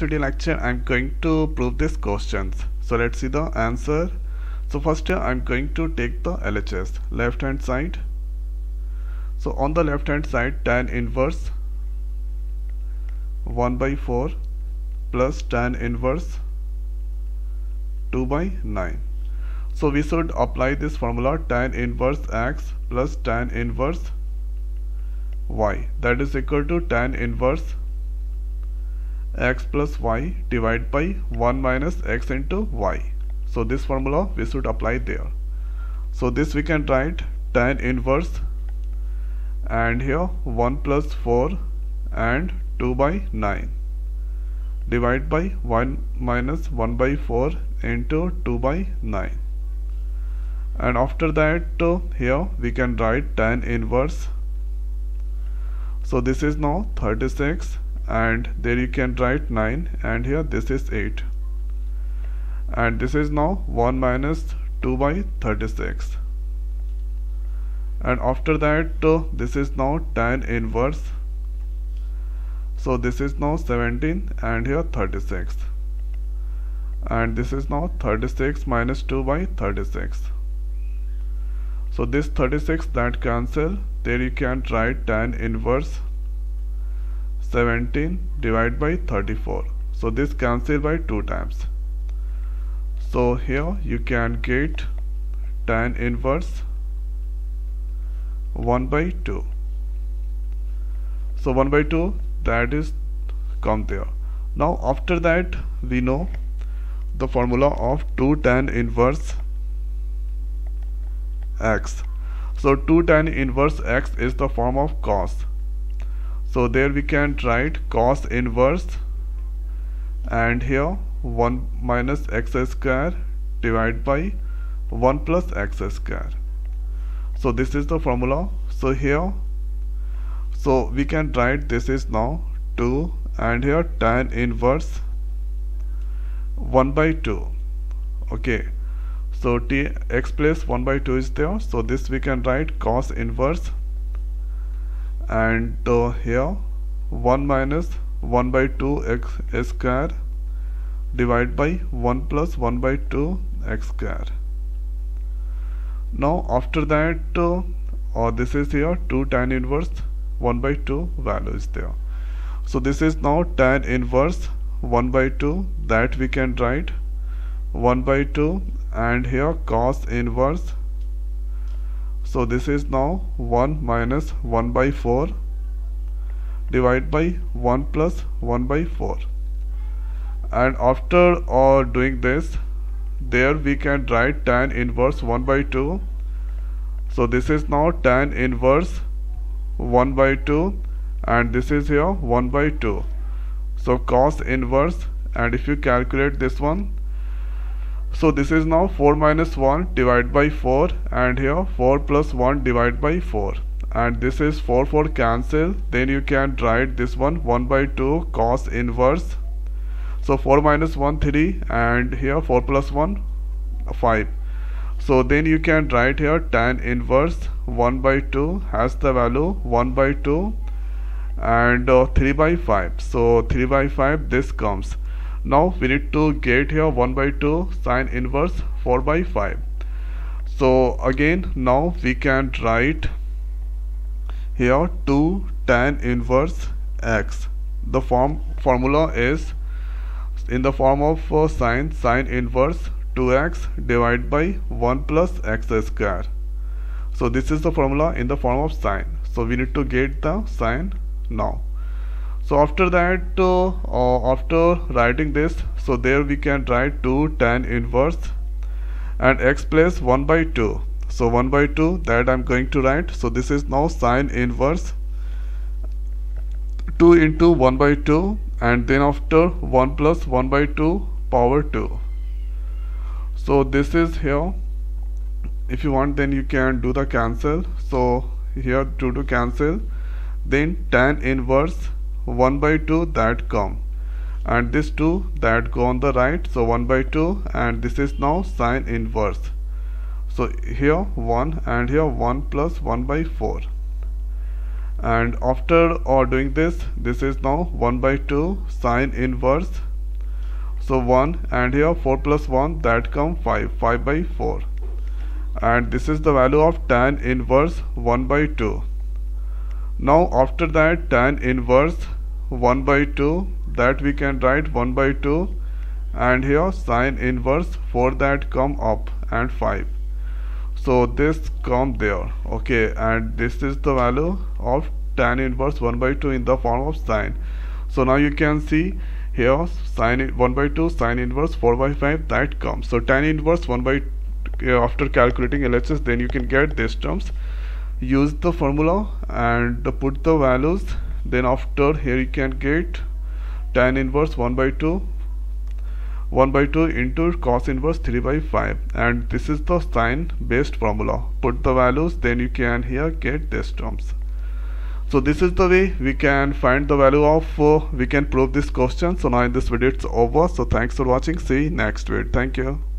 video lecture I'm going to prove these questions. So let's see the answer. So first I'm going to take the LHS left hand side. So on the left hand side tan inverse. 1 by 4 plus tan inverse. 2 by 9 so we should apply this formula tan inverse x plus tan inverse y. That is equal to tan inverse x plus y divided by 1 minus x into y. So this formula we should apply there. So this we can write tan inverse and here 1 plus 4 and 2 by 9 divided by 1 minus 1 by 4 into 2 by 9 and after that uh, here we can write tan inverse. So this is now 36 and there you can write 9 and here this is 8 and this is now 1 minus 2 by 36 and after that uh, this is now tan inverse. So this is now 17 and here 36 and this is now 36 minus 2 by 36 so this 36 that cancel there you can write tan inverse 17 divided by 34 so this cancel by two times. So here you can get tan inverse 1 by 2 so 1 by 2 that is come there. Now after that we know the formula of 2 tan inverse x. So 2 tan inverse x is the form of cos so there we can write cos inverse and here 1 minus x square divided by 1 plus x square. So this is the formula. So here so we can write this is now 2 and here tan inverse 1 by 2 okay. So t x plus 1 by 2 is there. So this we can write cos inverse and uh, here 1 minus 1 by 2 x square divided by 1 plus 1 by 2 x square. Now after that uh, or uh, this is here 2 tan inverse 1 by 2 value is there. So this is now tan inverse 1 by 2 that we can write 1 by 2 and here cos inverse so this is now 1 minus 1 by 4 divided by 1 plus 1 by 4 and after uh, doing this there we can write tan inverse 1 by 2 so this is now tan inverse 1 by 2 and this is here 1 by 2 so cos inverse and if you calculate this one so this is now 4 minus 1 divided by 4 and here 4 plus 1 divided by 4 and this is 4 4 cancel. Then you can write this one 1 by 2 cos inverse. So 4 minus 1 3 and here 4 plus 1 5 so then you can write here tan inverse 1 by 2 has the value 1 by 2 and uh, 3 by 5 so 3 by 5 this comes now we need to get here 1 by 2 sine inverse 4 by 5 so again now we can write here 2 tan inverse x. The form formula is in the form of uh, sine sine inverse 2x divided by 1 plus x square. So this is the formula in the form of sine. So we need to get the sine now so after that uh, uh, after writing this so there we can write 2 tan inverse and x plus 1 by 2 so 1 by 2 that I'm going to write. So this is now sine inverse 2 into 1 by 2 and then after 1 plus 1 by 2 power 2 so this is here. If you want then you can do the cancel. So here 2 to cancel. Then tan inverse 1 by 2 that come and this 2 that go on the right so 1 by 2 and this is now sine inverse. So here 1 and here 1 plus 1 by 4 and after or doing this this is now 1 by 2 sine inverse. So 1 and here 4 plus 1 that come 5 5 by 4 and this is the value of tan inverse 1 by 2 now after that tan inverse 1 by 2 that we can write 1 by 2 and here sine inverse 4 that come up and 5 so this come there okay. And this is the value of tan inverse 1 by 2 in the form of sine. So now you can see here sine 1 by 2 sine inverse 4 by 5 that comes. So tan inverse 1 by uh, after calculating LHS then you can get these terms use the formula and put the values. Then after here you can get tan inverse 1 by 2 1 by 2 into cos inverse 3 by 5 and this is the sine based formula. Put the values then you can here get these terms. So this is the way we can find the value of uh, we can prove this question. So now in this video it's over. So thanks for watching. See you next video. Thank you